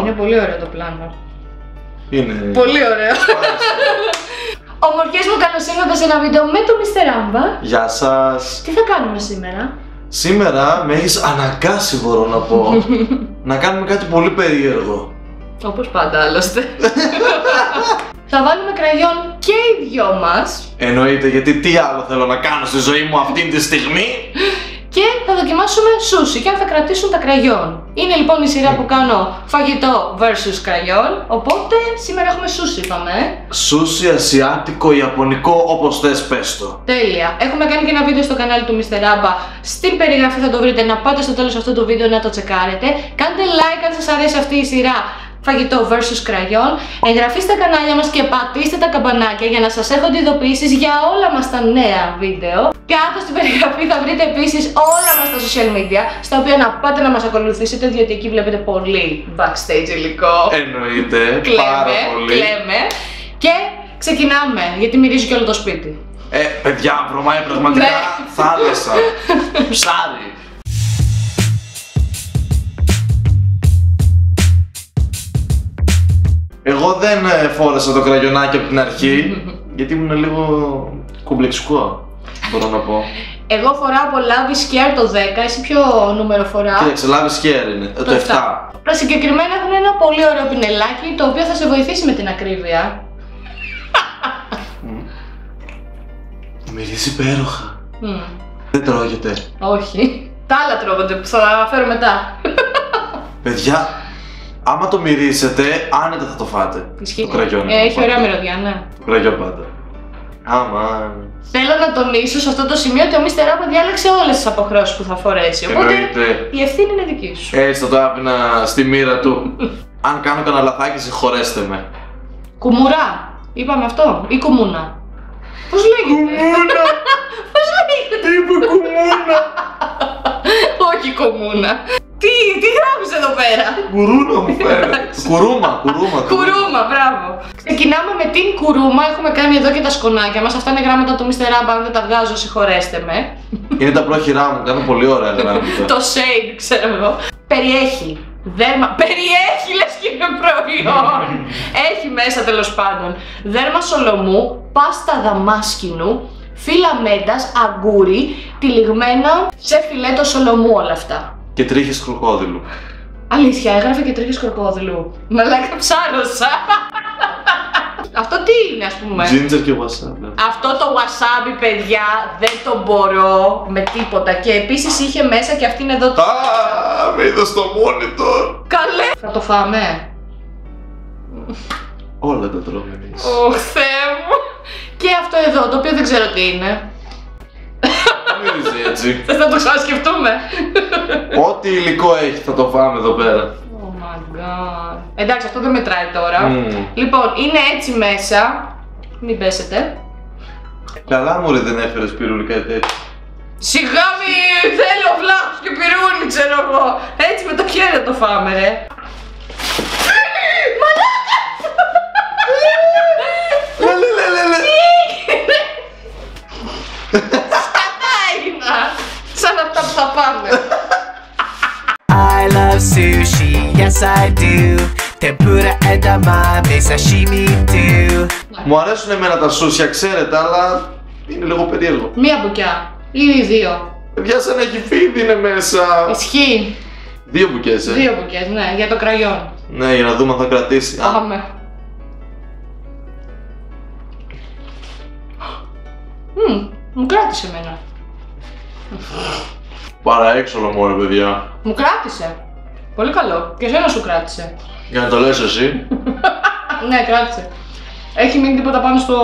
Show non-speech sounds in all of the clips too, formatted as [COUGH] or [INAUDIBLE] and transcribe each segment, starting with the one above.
Είναι πολύ ωραίο το πλάνο. Είναι. Πολύ ωραίο. Ομορφιές μου καλώς ήρθατε σε ένα βίντεο με το Mr. Amba. Γεια σας. Τι θα κάνουμε σήμερα; Σήμερα με έχεις αναγκάσει μπορώ να πω [LAUGHS] να κάνουμε κάτι πολύ περίεργο. Όπως πάντα άλλωστε. [LAUGHS] θα βάλουμε κραγιόν και οι δυο μας Εννοείται γιατί τι άλλο θέλω να κάνω στη ζωή μου αυτή τη στιγμή; [LAUGHS] και θα δοκιμάσουμε σούσι και αν θα κρατήσουν τα κραγιόν. Είναι λοιπόν η σειρά που κάνω φαγητό versus κραγιόν, οπότε σήμερα έχουμε σούσι είπαμε. ε. Σούσι, ασιάτικο, ιαπωνικό, όπως θες πες το. Τέλεια. Έχουμε κάνει και ένα βίντεο στο κανάλι του Mr. Abba. Στην περιγραφή θα το βρείτε. Να πάτε στο τέλος αυτού του βίντεο να το τσεκάρετε. Κάντε like αν σας αρέσει αυτή η σειρά φαγητό versus κραγιόν. Εγγραφήστε στα κανάλια μας και πατήστε τα καμπανάκια για να σας έρχονται ειδοποιήσεις για όλα μας τα νέα βίντεο. Κάτω στην περιγραφή θα βρείτε επίσης όλα μας τα social media, στα οποία να πάτε να μας ακολουθήσετε, διότι εκεί βλέπετε πολύ backstage υλικό. Εννοείται, πάρα Κλαίμε, πολύ. κλαίμε. Και ξεκινάμε, γιατί μυρίζει και όλο το σπίτι. Ε, παιδιά, βρωμάει πραγματικά Ναι. θάλασσα. [LAUGHS] Ψάρι. Εγώ δεν ε, φόρεσα το κραγιονάκι από την αρχή, [LAUGHS] γιατί ήμουν λίγο κουμπλεξικό, μπορώ να πω. Εγώ φοράω από Love is Scared το 10, εσύ ποιο νούμερο φοράω. Κοίταξε, λάβει σκέρ είναι, ε, το 7. Τα συγκεκριμένα έχουν ένα πολύ ωραίο πινελάκι το οποίο θα σε βοηθήσει με την ακρίβεια. Μυρίζει υπέροχα. Μμμ, Δεν τρώγεται. όχι. Τα άλλα τρώγονται που θα φέρω μετά. Παιδιά, άμα το μυρίσετε, άνετα θα το φάτε. Ισχύει. Το κραγιόν. Ε, έχει ωραία μυρωδιά, ναι. Το κραγιόν πάντα. Άμα. Θέλω να τονίσω σε αυτό το σημείο ότι ο Mr. Abba διάλεξε όλες τις αποχρώσεις που θα φορέσει. Οπότε Εννοείται. η ευθύνη είναι δική σου. Έτσι θα το άφηνα στη μοίρα του. Αν κάνω κανένα λαθάκι, συγχωρέστε με. Κουμουρά. Είπαμε αυτό. Ή κουμούνα. Πώς λέγεται; [LAUGHS] Πώς λέγεται; Τι είπε κουμούνα! Όχι κομμούνα. Τι, τι γράφεις εδώ πέρα; Κουρούνα μου φέρε. Κουρούμα, κουρούμα. Κουρούμα, μπράβο. Ξεκινάμε με την κουρούμα. Έχουμε κάνει εδώ και τα σκονάκια μας. Αυτά είναι γράμματα του Mr. Abba. Αν δεν τα βγάζω, συγχωρέστε με. Είναι τα πρόχειρά μου, κάνω πολύ ωραία γράμματα. [LAUGHS] Το shade, ξέρω εγώ. Περιέχει δέρμα. Περιέχει, λες και είναι προϊόν. Έχει μέσα τέλος πάντων δέρμα σολομού, πάστα δαμάσκινου, φύλλα μέντα, αγκούρι, τυλιγμένα σε φιλέτο σολομού όλα αυτά. Και τρίχες κροκόδιλου. Αλήθεια, έγραφε και τρίχες κροκόδιλου. Μαλάκα ψάρωσα. Αυτό τι είναι, ας πούμε; Ginger και wasabi. Αυτό το wasabi, παιδιά, δεν το μπορώ με τίποτα. Και επίσης είχε μέσα και αυτήν εδώ. Α, με είδα στο monitor. Καλέ! Θα το φάμε. Όλα τα τρώμε εμείς. Ωχ, Θεέ μου. Και αυτό εδώ, το οποίο δεν ξέρω τι είναι. Μυρίζει έτσι. [LAUGHS] Θες να το ξανασκεφτούμε; Ό,τι υλικό έχει θα το φάμε εδώ πέρα. Oh my god. Εντάξει, αυτό δεν μετράει τώρα. Μμμ. Λοιπόν, είναι έτσι μέσα. Μην πέσετε. Καλά μου ρε δεν έφερες πυρούλικα τέτοια. Σιγά μη θέλω βλάχους και πυρούνι, ξέρω εγώ. Έτσι με το χέρι θα το φάμε, ρε. Μαλάκα! Λε λε λε λε [LAUGHS] [LAUGHS] λε. Σκατά έγινα. Σαν αυτά που θα πάμε. I love sushi, yes I do. Tempura edamame, sashimi too. Μου αρέσουν εμένα τα σούσια, ξέρετε, αλλά είναι λίγο περίεργο. Μία μπουκιά. Ή δύο. Παιδιά, σαν έχει φίδι είναι μέσα. Ισχύει. Δύο μπουκές, ε. Δύο μπουκιές, ναι, για το κραγιόν. Ναι, για να δούμε αν θα κρατήσει. Α, Πάμε. Μμμ, μου κράτησε εμένα. Παραέξολο μόνο, παιδιά. Μου κράτησε. Πολύ καλό. Και εσένα σου κράτησε. Για να το λες εσύ. [LAUGHS] Ναι, κράτησε. Έχει μείνει τίποτα πάνω στο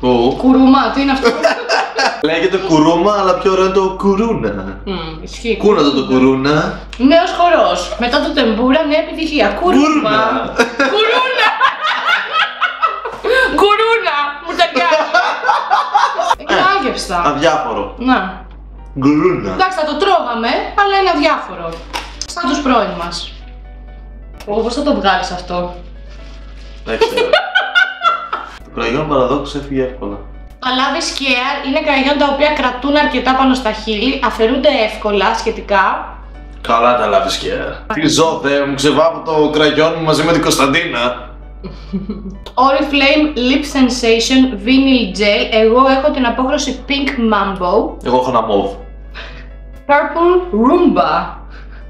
Πού; κουρούμα; Τι είναι αυτό; [LAUGHS] Λέγεται κουρούμα, αλλά πιο ωραίο είναι το κουρούνα. Μμμ, ισχύει. Κούνα το το κουρούνα. Νέος χορός. Μετά το τεμπούρα, νέα επιτυχία. Κουρούμα. Κουρούνα. Κουρούνα. Κουρούνα. Μου ταιριάζει. [LAUGHS] Είναι άγευστα. Αδιάφορο. Να. Κουρούνα. Εντάξει, θα το τρώγαμε, αλλά είναι αδιάφορο. Σαν τους πρώην μας. Ω, πώς θα το βγάλεις αυτό; Δεν ξέρω. Το κραγιόν παραδόξω έφυγε εύκολα. Τα love is care είναι κραγιόν τα οποία κρατούν αρκετά πάνω στα χείλη, αφαιρούνται εύκολα σχετικά, Καλά τα λάβεις και. Τι ζω, Θεέ μου, ξεβάπω το κραγιόν μου μαζί με την Κωνσταντίνα. Oriflame Lip Sensation Vinyl Gel. Εγώ έχω την απόχρωση Pink Mambo. Εγώ έχω ένα μόβ. Purple Roomba.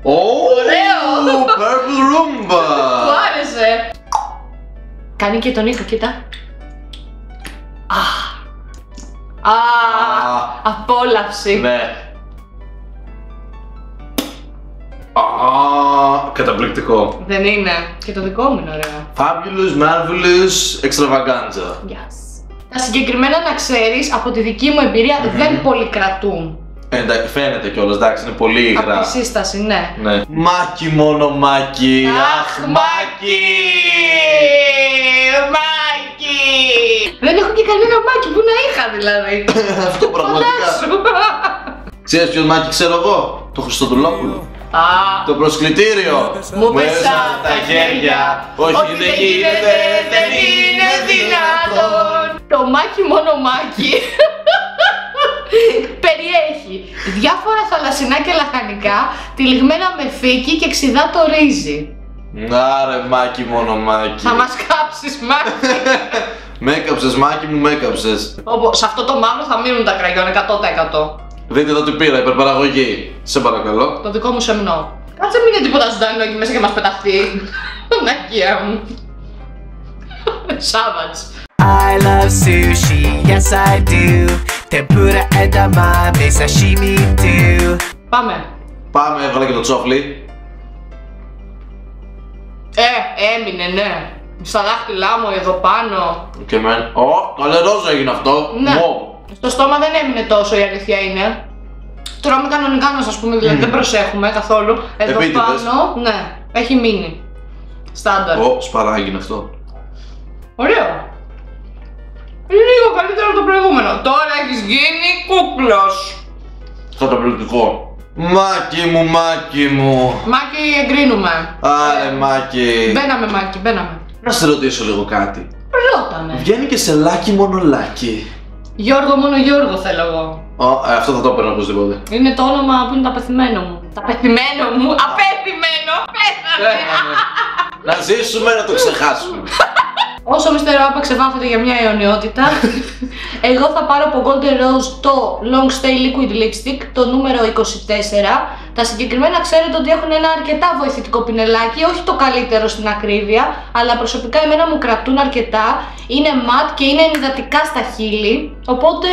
Ωραίο! Purple Roomba! Του άρεσε. Κάνει και τον ήχο, κοίτα. Α. Α. Α. Απόλαυση. Ναι. Α, καταπληκτικό. Δεν είναι. Και το δικό μου είναι ωραίο. Fabulous, marvelous, extravaganza. Yes. Τα συγκεκριμένα να ξέρεις, από τη δική μου εμπειρία, δεν πολυκρατούν. Ε, εντάξει, φαίνεται κιόλας, εντάξει, είναι πολύ Από υγρά. τη σύσταση, ναι. Ναι. Μάκι μόνο μάκι. Αχ, μάκι! Μάκι! Δεν έχω και κανένα μάκι που να είχα δηλαδή. [LAUGHS] Αυτό πραγματικά. Φαντάσου. Ξέρεις ποιος μάκι ξέρω εγώ; Το Χριστοδουλόπουλο. Α, Το προσκλητήριο. Μου πέσα τα χέρια. Όχι δεν γίνεται, δεν είναι δυνατόν. Το μάκι μόνο μάκι [LAUGHS] περιέχει διάφορα θαλασσινά και λαχανικά τυλιγμένα με φύκη και ξιδάτο ρύζι. Άρε μάκι μόνο μάκι. Θα μας κάψεις μάκι. [LAUGHS] Με έκαψες μάκι μου, με έκαψες. Όπως σε αυτό το μαύρο θα μείνουν τα κραγιόν 100%. Δείτε εδώ τι πήρα, υπερπαραγωγή. Σε παρακαλώ. Το δικό μου σεμνό. Κάτσε μην είναι τίποτα ζωντανό εκεί μέσα και μας πεταχτεί. Παναγία μου. Savage. I love sushi, yes I do. Tempura edamame, sashimi too. Πάμε. Πάμε, έβαλα και το τσόφλι. Ε, έμεινε, ναι. Στα δάχτυλά μου εδώ πάνω. Και μεν. Ω, καλερόζο έγινε αυτό. Ναι. Wow. Στο στόμα δεν έμεινε τόσο η αλήθεια είναι. Τρώμε κανονικά να σας πούμε, δηλαδή δεν προσέχουμε καθόλου. Εδώ Επίτηδες. πάνω, ναι, έχει μείνει. Στάνταρ. Ω, σπαράγγι είναι αυτό. Ωραίο. Είναι λίγο καλύτερο από το προηγούμενο. Τώρα έχεις γίνει κούκλος. Καταπληκτικό. Μάκι μου, μάκι μου. Μάκη, εγκρίνουμε. Άρε μάκι. Μπαίναμε, Μάκη, μπαίναμε. Να σε ρωτήσω λίγο κάτι. Ρώταμε. Βγαίνει και σε λάκι μόνο λάκι. Γιώργο, μόνο Γιώργο θέλω εγώ. Ω, ε, αυτό θα το έπαιρνα οπωσδήποτε. Είναι το όνομα που είναι το απεθυμένο μου. Το απεθυμένο μου, απεθυμένο, πέθανε. να ζήσουμε, να το ξεχάσουμε. Όσο Mr. Rappa ξεβάφεται για μια αιωνιότητα, [LAUGHS] εγώ θα πάρω από Golden Rose το Long Stay Liquid Lipstick, το νούμερο 24. Τα συγκεκριμένα ξέρετε ότι έχουν ένα αρκετά βοηθητικό πινελάκι, όχι το καλύτερο στην ακρίβεια, αλλά προσωπικά εμένα μου κρατούν αρκετά. Είναι mat και είναι ενυδατικά στα χείλη, οπότε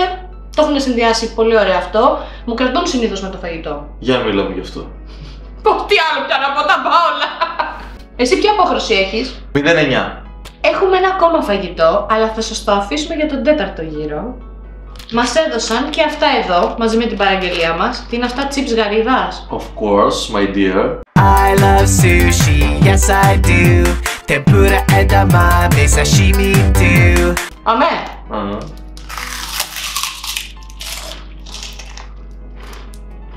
το έχουν συνδυάσει πολύ ωραίο αυτό. Μου κρατούν συνήθως με το φαγητό. Για να μιλάμε γι' αυτό. Πω, τι άλλο πια να πω, τα πάω όλα. Εσύ ποια απόχρωση έχεις; 09. Έχουμε ένα ακόμα φαγητό, αλλά θα σας το αφήσουμε για τον τέταρτο γύρο. Μας έδωσαν και αυτά εδώ, μαζί με την παραγγελία μας. Τι είναι αυτά, chips γαρίδας. Of course, my dear. I love sushi, yes I do. Tempura edamame, sashimi too. Αμέ! Α,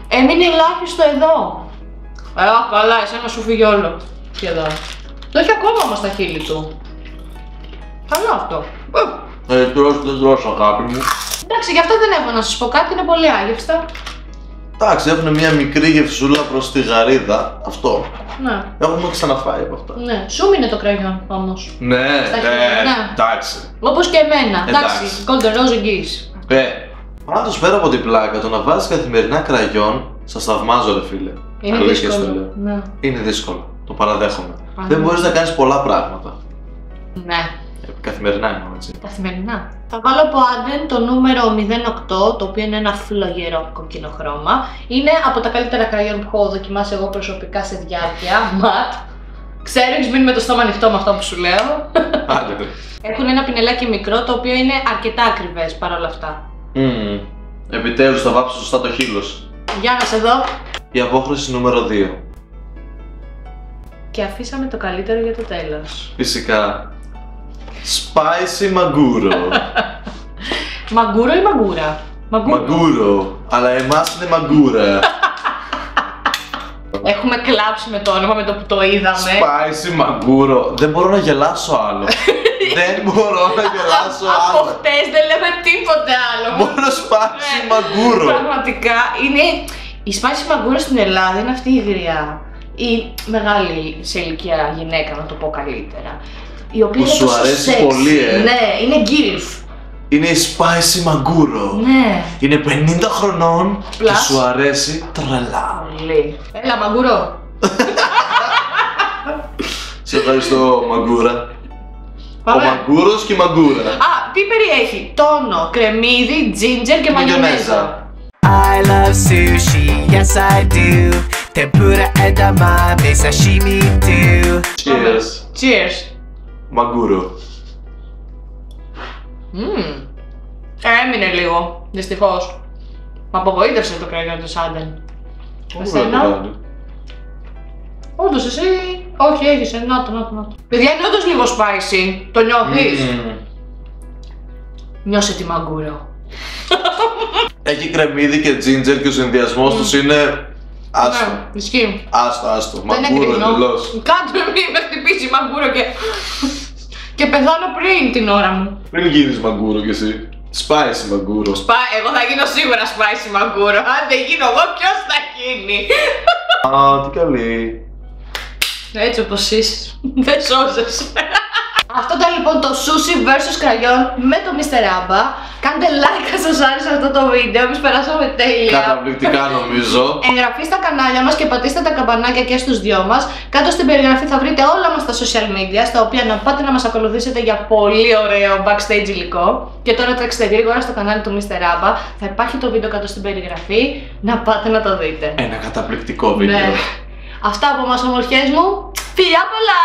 Έμεινε ελάχιστο εδώ. Ε, καλά, εσένα σου φύγει όλο. Σχεδόν. Το έχει ακόμα όμως στα χείλη του. Καλό αυτό. Ε, Ε, τρως, δεν τρως αγάπη μου. Εντάξει, γι' αυτό δεν έχω να σας πω κάτι, είναι πολύ άγευστα. Εντάξει, έχουν μια μικρή γευσούλα προς τη γαρίδα. Αυτό. Ναι, Έχουμε ξαναφάει από αυτά. ναι. Σου είναι το κραγιόν όμως. Ναι, Στα χέρια, ναι. εντάξει. Όπως και εμένα. Εντάξει, Εντάξει. Golden Rose εγγύηση. Ε, πάντως πέρα από την πλάκα, το να βάζεις καθημερινά κραγιόν, σας θαυμάζω ρε φίλε. Είναι Αλήθεια στο δύσκολο. λέω. Ναι. Είναι δύσκολο. Το παραδέχομαι. Α, Δεν ναι. μπορείς να κάνεις πολλά πράγματα. ναι. Ε, Καθημερινά εννοώ έτσι. Καθημερινά. Θα βάλω από Arden το νούμερο 08, το οποίο είναι ένα φλογερό κοκκινό χρώμα. Είναι από τα καλύτερα κραγιόν που έχω δοκιμάσει εγώ προσωπικά σε διάρκεια. Ματ. Ξέρω, έχει μείνει με το στόμα ανοιχτό με αυτό που σου λέω. Άντε ρε. Έχουν ένα πινελάκι μικρό, το οποίο είναι αρκετά ακριβές παρόλα αυτά. Μμμ. Επιτέλους θα βάψω σωστά το χείλος. Για να σε δω. Η απόχρωση νούμερο 2. Και αφήσαμε το καλύτερο για το τέλος. Φυσικά. Spicy Maguro. Μαγκούρο ή μαγκούρα. Maguro. Αλλά εμάς είναι Magura. Έχουμε κλάψει με το όνομα με το που το είδαμε. Spicy Maguro. Δεν μπορώ να γελάσω άλλο. [LAUGHS] Δεν μπορώ να γελάσω Από άλλο. χτες δεν λέμε τίποτε άλλο. Μόνο Spicy Ναι. Maguro. Πραγματικά είναι Η spicy μαγκούρα στην Ελλάδα είναι αυτή η γριά ή μεγάλη σε ηλικία γυναίκα, να το πω καλύτερα. Η οποία Που είναι σου τόσο αρέσει sexy. πολύ, ε. Ναι, είναι γκίλφ. Είναι η spicy μαγκούρο. Ναι. Είναι 50 χρονών και Plus. σου αρέσει τρελά. Πολύ. Έλα, μαγκούρο. [LAUGHS] Σε ευχαριστώ μαγκούρα. Ο Πάμε. μαγκούρος και η μαγκούρα. Α, τι περιέχει. Τόνο, κρεμμύδι, τζίντζερ και μαγιονέζα. I love sushi, yes I do. Tempura edamame, sashimi too. Cheers. Cheers. Μαγκούρο. Μμμ. Έμεινε λίγο, δυστυχώς. Μ' απογοήτευσε το κραγιόν του Σάντεν. Εσένα; Όντως εσύ; Όχι, έχεις. ε, Να το, να το, να το. Παιδιά, είναι όντως λίγο spicy. Το νιώθεις; Μμμ. Νιώσε τη μαγκούρα. [LAUGHS] Έχει κρεμμύδι και τζίντζερ και ο συνδυασμός τους είναι. Άστο. Ναι, ισχύει. Άστο, άστο. Δεν είναι Μαγκούρο κρυμνό. εντελώ. Κάτω μη με χτυπήσει η μαγκούρο και... και πεθάνω πριν την ώρα μου. Μην γίνεις μαγκούρο κι εσύ. Spicy μαγκούρο. Σπα... Εγώ θα γίνω σίγουρα spicy μαγκούρο. Αν δεν γίνω εγώ, ποιος θα γίνει; Α, τι καλή. Έτσι όπως είσαι, δεν σώζεσαι. Αυτό ήταν λοιπόν το sushi vs κραγιόν με το Mr. Abba. Κάντε like αν σας άρεσε αυτό το βίντεο, εμείς περάσαμε τέλεια. Καταπληκτικά νομίζω. Εγγραφή στα κανάλια μας και πατήστε τα καμπανάκια και στους δυο μας. Κάτω στην περιγραφή θα βρείτε όλα μας τα social media, στα οποία να πάτε να μας ακολουθήσετε για πολύ ωραίο backstage υλικό. Και τώρα τρέξτε γρήγορα στο κανάλι του Mr. Abba. Θα υπάρχει το βίντεο κάτω στην περιγραφή, να πάτε να το δείτε. Ένα καταπληκτικό βίντεο. Ναι. Αυτά από μας ομορφιές μου. Φιλιά πολλά!